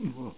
Mhm.